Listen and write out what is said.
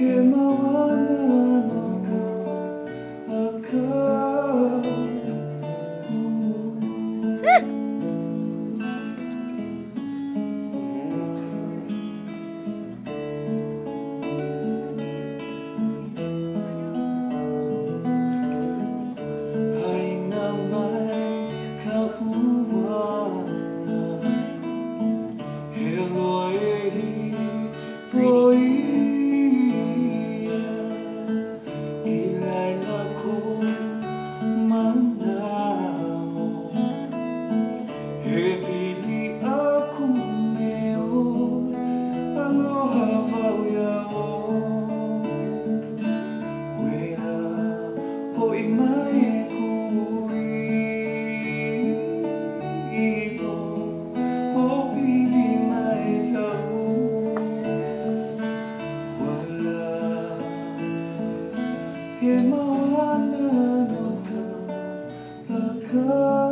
Yemawana Himawan na nagkakaroon